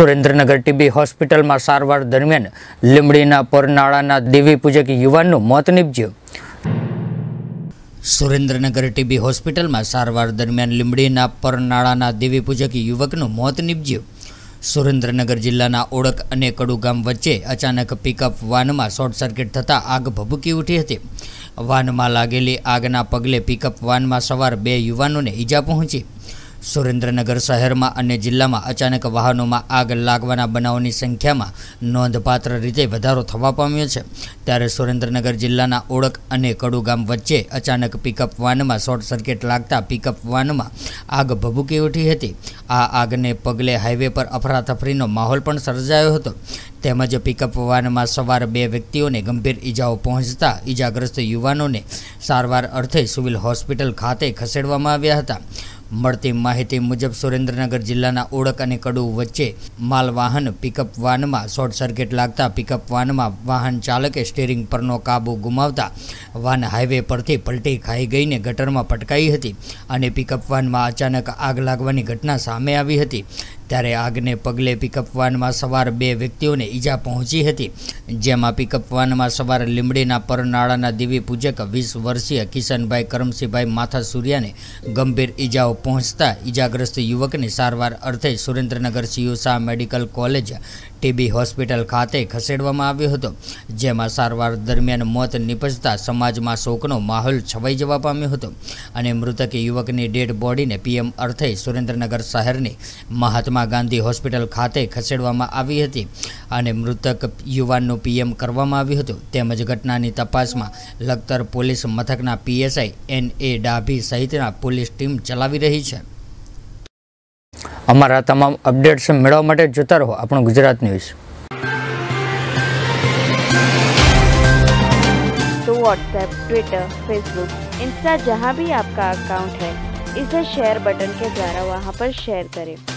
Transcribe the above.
Surendranagar TB હોસ્પિટલમાં સારવાર દરમિયાન લીમડીના પરનાળાના દેવી પૂજક યુવાનનું મોત નીપજ્યું. સુરેન્દ્રનગર ટીબી હોસ્પિટલમાં સારવાર દરમિયાન લીમડીના પરનાળાના દેવી પૂજક યુવકનું મોત નીપજ્યું. સુરેન્દ્રનગર જિલ્લાના ઓળખ અને કડુ ગામ વચ્ચે અચાનક પિકઅપ વાનમાં શોર્ટ સર્કિટ થતાં આગ ભભૂકી ઉઠી હતી. વાનમાં લાગેલી આગના પગલે પિકઅપ વાનમાં સવાર બે યુવાનોને ઈજા પહોંચી. સુરેન્દ્રનગર શહેરમાં અને જિલ્લામાં અચાનક વાહનોમાં આગ લાગવાના બનાવોની સંખ્યામાં નોંધપાત્ર રીતે વધારો થવા પામ્યો છે. ત્યારે સુરેન્દ્રનગર જિલ્લાના ઓળખ અને કડુ ગામ વચ્ચે અચાનક પિકઅપ વાનમાં શોર્ટ સર્કિટ લાગતા પિકઅપ વાનમાં આગ ભભૂકી ઉઠી હતી. આ આગને પગલે હાઈવે પર અફરાતફરીનો માહોલ પણ સર્જાયો હતો. તેમજ પિકઅપ વાનમાં સવાર બે વ્યક્તિઓને ગંભીર ઈજાઓ પહોંચતા ઈજાગ્રસ્ત યુવાનોને સારવાર અર્થે સિવિલ હોસ્પિટલ ખાતે ખસેડવામાં આવ્યા હતા. મળતી માહિતી મુજબ સુરેન્દ્રનગર જિલ્લાના ઓળખ અને કડુ વચ્ચે માલવાહન પિકઅપ વાનમાં શોર્ટ સર્કિટ લાગતા પિકઅપ વાનમાં વાહન ચાલકે સ્ટીરિંગ પરનો કાબુ ગુમાવતા વાન હાઈવે પરથી પલટી ખાઈ ગઈને ગટરમાં પટકાઈ હતી અને પિકઅપ વાનમાં અચાનક આગ લાગવાની ઘટના સામે આવી હતી. ત્યારે આગને પગલે પિકઅપ વાનમાં સવાર બે વ્યક્તિઓને ઈજા પહોંચી હતી. જેમાં પિકઅપ વાનમાં સવાર લીમડીના પરનાળાના દેવી પૂજક વીસ વર્ષીય કિશનભાઈ કરમસિંહભાઈ માથા સૂર્યાને ગંભીર ઈજાઓ પહોંચતા ઈજાગ્રસ્ત યુવકની સારવાર અર્થે Surendranagar CU medical college TB hospital ખાતે ખસેડવામાં આવ્યો હતો. જેમાં સારવાર દરમિયાન મોત નિપજતા સમાજમાં શોકનો માહોલ છવાઈ જવા પામ્યો હતો અને મૃતક યુવકની ડેડ બોડીને પીએમ અર્થે સુરેન્દ્રનગર શહેરની મહાત્મા ગાંધી હોસ્પિટલ ખાતે ખસેડવામાં આવી હતી અને મૃતક યુવાનનું પીએમ કરવામાં આવ્યું હતું તેમજ ઘટનાની તપાસમાં લખતર પોલીસ મથકના પીએસઆઈ એન એ ડાભી સહિતના પોલીસ ટીમ ચલાવી રહી છે અમારા તમામ અપડેટ્સ મેળવવા માટે જોતા રહો આપણું ગુજરાત ન્યૂઝ तो व्हाट्सएप ट्विटर फेसबुक इंस्टा जहाँ भी आपका अकाउंट है इसे शेयर बटन के द्वारा वहाँ पर शेयर करें